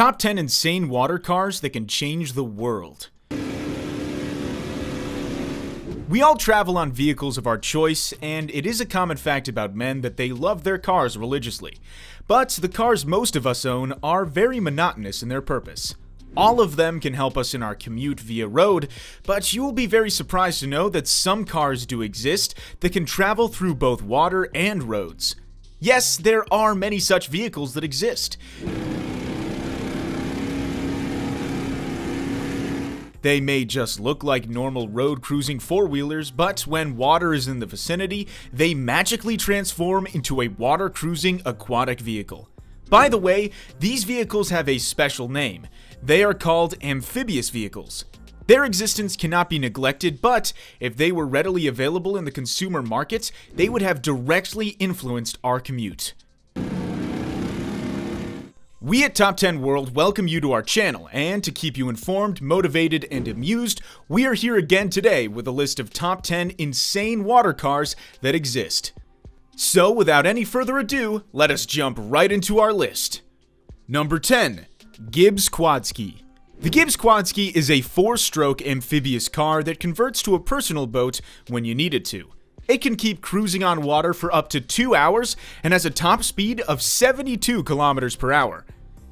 Top 10 insane water cars that can change the world. We all travel on vehicles of our choice, and it is a common fact about men that they love their cars religiously. But the cars most of us own are very monotonous in their purpose. All of them can help us in our commute via road, but you will be very surprised to know that some cars do exist that can travel through both water and roads. Yes, there are many such vehicles that exist. They may just look like normal road cruising four wheelers, but when water is in the vicinity, they magically transform into a water cruising aquatic vehicle. By the way, these vehicles have a special name. They are called amphibious vehicles. Their existence cannot be neglected, but if they were readily available in the consumer market, they would have directly influenced our commute. We at Top 10 World welcome you to our channel, and to keep you informed, motivated, and amused, we are here again today with a list of top 10 insane water cars that exist. So, without any further ado, let us jump right into our list. Number 10. Gibbs Quadski. The Gibbs Quadski is a four-stroke amphibious car that converts to a personal boat when you need it to. It can keep cruising on water for up to 2 hours and has a top speed of 72 kilometers per hour.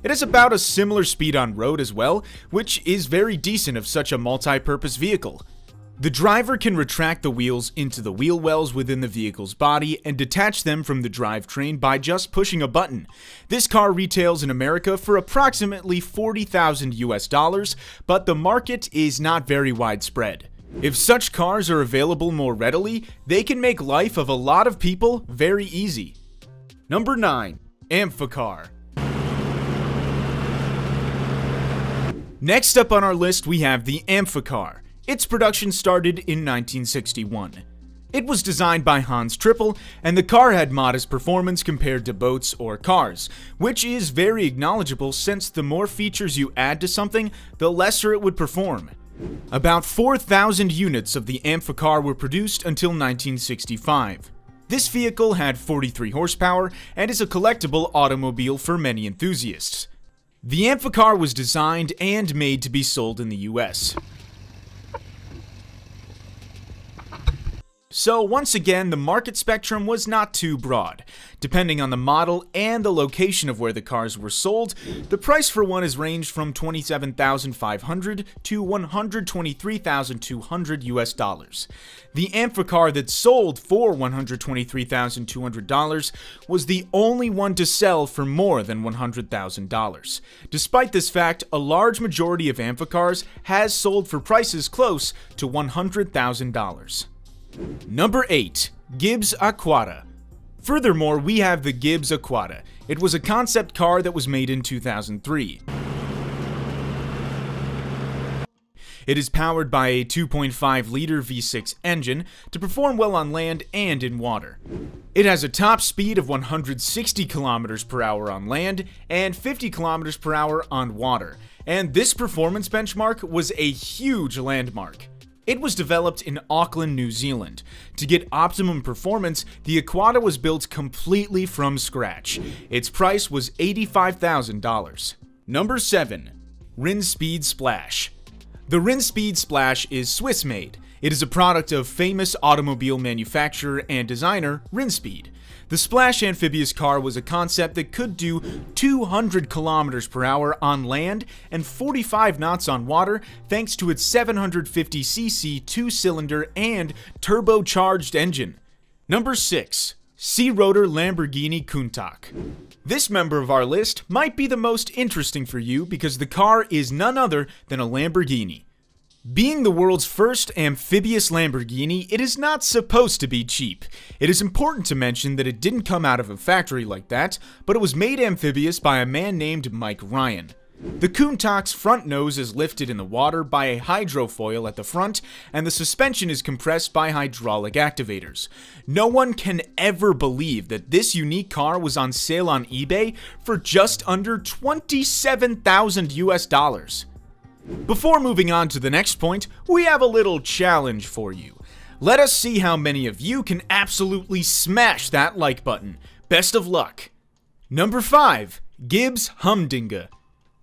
It has about a similar speed on road as well, which is very decent of such a multi-purpose vehicle. The driver can retract the wheels into the wheel wells within the vehicle's body and detach them from the drivetrain by just pushing a button. This car retails in America for approximately 40,000 US dollars, but the market is not very widespread. If such cars are available more readily, they can make life of a lot of people very easy. Number 9. Amphicar Next up on our list we have the Amphicar. Its production started in 1961. It was designed by Hans Trippel, and the car had modest performance compared to boats or cars, which is very acknowledgeable since the more features you add to something, the lesser it would perform. About 4,000 units of the Amphicar were produced until 1965. This vehicle had 43 horsepower and is a collectible automobile for many enthusiasts. The Amphicar was designed and made to be sold in the US. So once again, the market spectrum was not too broad. Depending on the model and the location of where the cars were sold, the price for one has ranged from 27,500 to 123,200 US dollars. The Amphicar that sold for $123,200 was the only one to sell for more than $100,000. Despite this fact, a large majority of Amphicars has sold for prices close to $100,000. Number 8. Gibbs Aquada. Furthermore, we have the Gibbs Aquada. It was a concept car that was made in 2003. It is powered by a 2.5 liter V6 engine to perform well on land and in water. It has a top speed of 160 km per hour on land and 50 km per hour on water, and this performance benchmark was a huge landmark. It was developed in Auckland, New Zealand. To get optimum performance, the Aquada was built completely from scratch. Its price was $85,000. Number 7. Rinspeed Splash. The Rinspeed Splash is Swiss made. It is a product of famous automobile manufacturer and designer Rinspeed. The Splash amphibious car was a concept that could do 200 kilometers per hour on land and 45 knots on water thanks to its 750cc two-cylinder and turbocharged engine. Number 6. C-Rotor Lamborghini Countach. This member of our list might be the most interesting for you because the car is none other than a Lamborghini. Being the world's first amphibious Lamborghini, it is not supposed to be cheap. It is important to mention that it didn't come out of a factory like that, but it was made amphibious by a man named Mike Ryan. The Countach's front nose is lifted in the water by a hydrofoil at the front, and the suspension is compressed by hydraulic activators. No one can ever believe that this unique car was on sale on eBay for just under 27,000 US dollars. Before moving on to the next point, we have a little challenge for you. Let us see how many of you can absolutely smash that like button. Best of luck. Number 5. Gibbs Humdinger.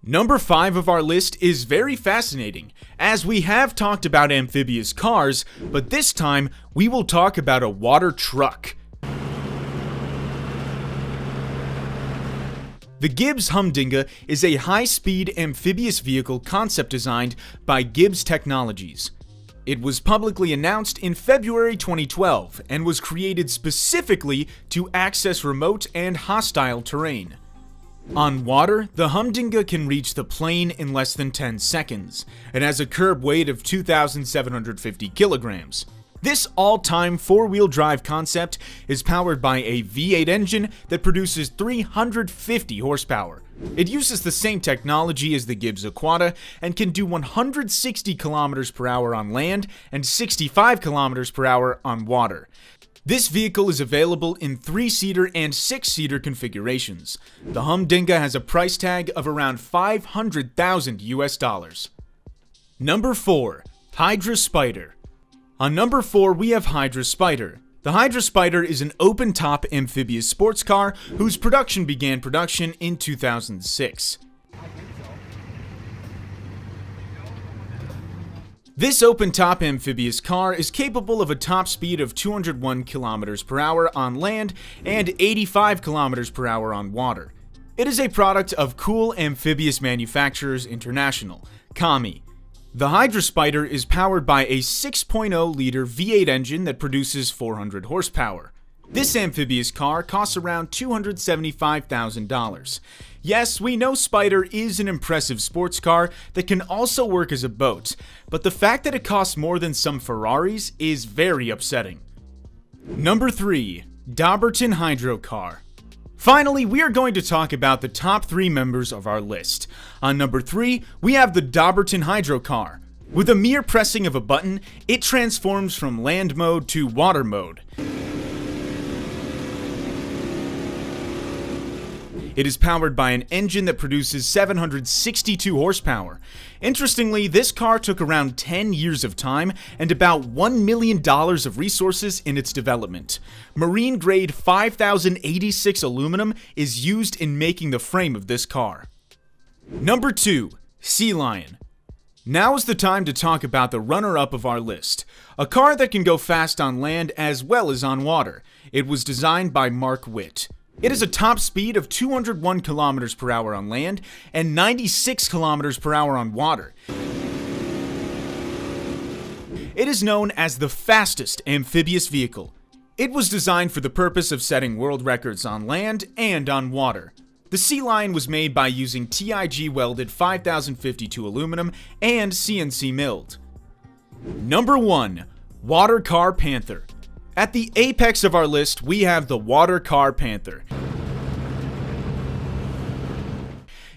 Number 5 of our list is very fascinating, as we have talked about amphibious cars, but this time we will talk about a water truck. The Gibbs Humdinger is a high-speed amphibious vehicle concept designed by Gibbs Technologies. It was publicly announced in February 2012 and was created specifically to access remote and hostile terrain. On water, the Humdinger can reach the plane in less than 10 seconds. It has a curb weight of 2,750 kilograms. This all-time four-wheel drive concept is powered by a V8 engine that produces 350 horsepower. It uses the same technology as the Gibbs Aquada and can do 160 km per hour on land and 65 km per hour on water. This vehicle is available in 3-seater and 6-seater configurations. The Humdinger has a price tag of around 500,000 US dollars. Number 4. Hydra Spyder On number 4 we have Hydra Spyder. The Hydra Spyder is an open-top amphibious sports car whose production began production in 2006. This open-top amphibious car is capable of a top speed of 201 km per hour on land and 85 km per hour on water. It is a product of Cool Amphibious Manufacturers International, CAMI. The Hydra Spyder is powered by a 6.0-liter V8 engine that produces 400 horsepower. This amphibious car costs around $275,000. Yes, we know Spyder is an impressive sports car that can also work as a boat, but the fact that it costs more than some Ferraris is very upsetting. Number 3. Dobbertin Hydro Car Finally, we are going to talk about the top 3 members of our list. On number 3, we have the Dobbertin Hydro Car. With a mere pressing of a button, it transforms from land mode to water mode. It is powered by an engine that produces 762 horsepower. Interestingly, this car took around 10 years of time and about $1 million of resources in its development. Marine grade 5086 aluminum is used in making the frame of this car. Number 2. Sea Lion. Now is the time to talk about the runner-up of our list. A car that can go fast on land as well as on water. It was designed by Marc Witt. It has a top speed of 201 kilometers per hour on land and 96 kilometers per hour on water. It is known as the fastest amphibious vehicle. It was designed for the purpose of setting world records on land and on water. The Sea Lion was made by using TIG welded 5052 aluminum and CNC milled. Number 1. Water Car Panther at the apex of our list, we have the Water Car Panther.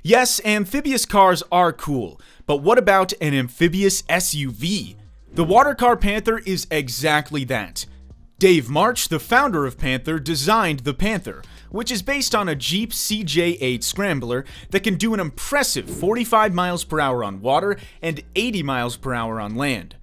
Yes, amphibious cars are cool, but what about an amphibious SUV? The Water Car Panther is exactly that. Dave March, the founder of Panther, designed the Panther, which is based on a Jeep CJ8 Scrambler that can do an impressive 45 miles per hour on water and 80 miles per hour on land.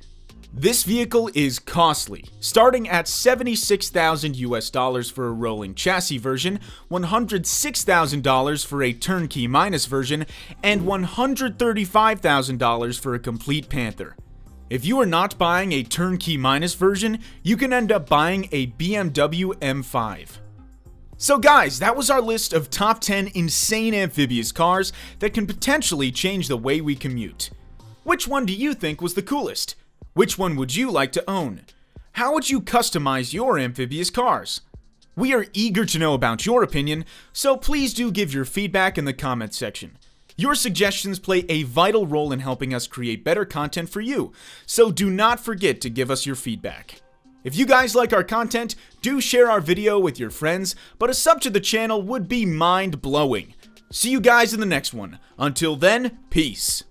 This vehicle is costly, starting at 76,000 US dollars for a rolling chassis version, $106,000 for a turnkey minus version, and $135,000 for a complete Panther. If you are not buying a turnkey minus version, you can end up buying a BMW M5. So guys, that was our list of top 10 insane amphibious cars that can potentially change the way we commute. Which one do you think was the coolest? Which one would you like to own? How would you customize your amphibious cars? We are eager to know about your opinion, so please do give your feedback in the comments section. Your suggestions play a vital role in helping us create better content for you, so do not forget to give us your feedback. If you guys like our content, do share our video with your friends, but a sub to the channel would be mind-blowing. See you guys in the next one. Until then, peace.